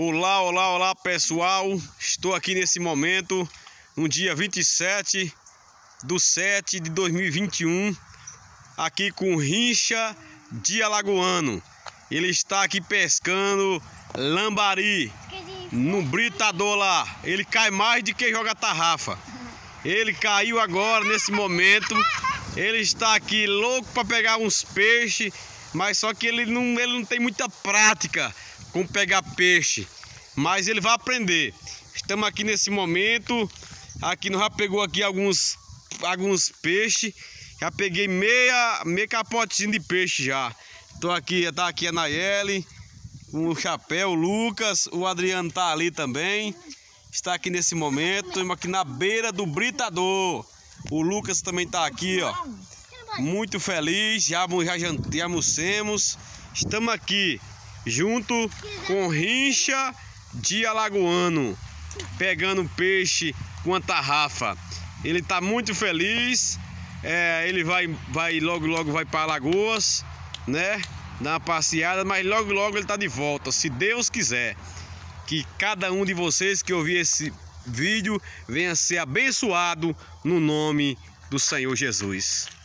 Olá, olá, olá pessoal, estou aqui nesse momento, no dia 27 do 7 de 2021, aqui com Rincha de Alagoano. Ele está aqui pescando lambari no britador lá. Ele cai mais do que joga tarrafa. Ele caiu agora nesse momento. Ele está aqui louco para pegar uns peixes, mas só que ele não, ele não tem muita prática com pegar peixe, mas ele vai aprender. Estamos aqui nesse momento, aqui nós já pegou aqui alguns alguns peixes, já peguei meia meia capotinho de peixe já. Tô aqui, tá aqui a Nayeli, o chapéu, o Lucas, o Adriano tá ali também. Está aqui nesse momento, estamos aqui na beira do britador. O Lucas também tá aqui, ó. Muito feliz, já, já, já almocemos. Estamos aqui junto com Rincha de Alagoano, pegando peixe com a tarrafa. Ele está muito feliz, é, ele vai, vai logo logo vai para Alagoas, né? Dar uma passeada, mas logo logo ele está de volta, se Deus quiser. Que cada um de vocês que ouvir esse vídeo venha ser abençoado no nome do Senhor Jesus.